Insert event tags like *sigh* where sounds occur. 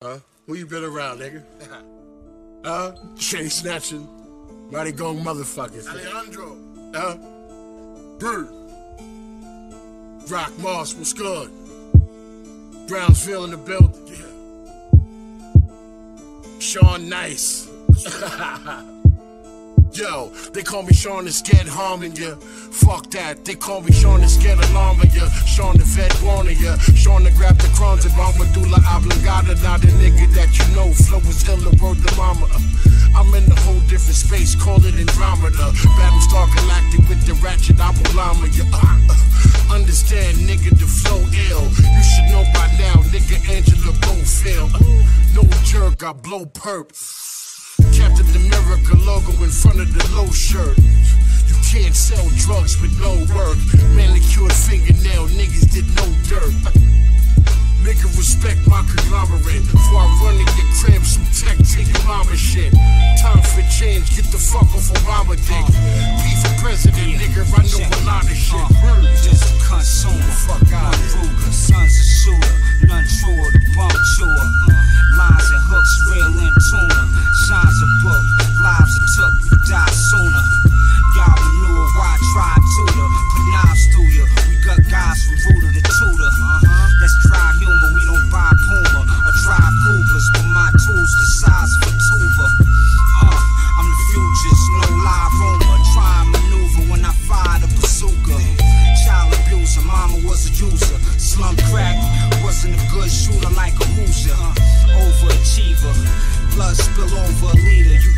Huh? Who you been around, nigga? *laughs* huh? Chain snatching, mighty gong motherfuckers. Alejandro. Huh? Bird. Rock Moss, what's good? Brownsville in the building. Yeah. Sean Nice. *laughs* Yo, they call me Sean the Scared harming ya. Fuck that, they call me Sean the Scared alarming ya. Sean the vet warning ya. Crumbs and medulla oblongata. Now the nigga that you know, flow is ill word the mama. I'm in a whole different space, call it Andromeda. Battlestar Galactic with the ratchet Apolama. Yeah, uh, uh, understand, nigga, the flow ill. You should know by now, nigga, Angela Bofill. Uh, no jerk, I blow perp. Captain America logo in front of the low shirt. You can't sell drugs with no work. Manicured respect my conglomerate. Before I run in your crib, some tech, take mama shit. Time for change, get the fuck off Obama dick. Be for president, nigga, blood spill over a leader. You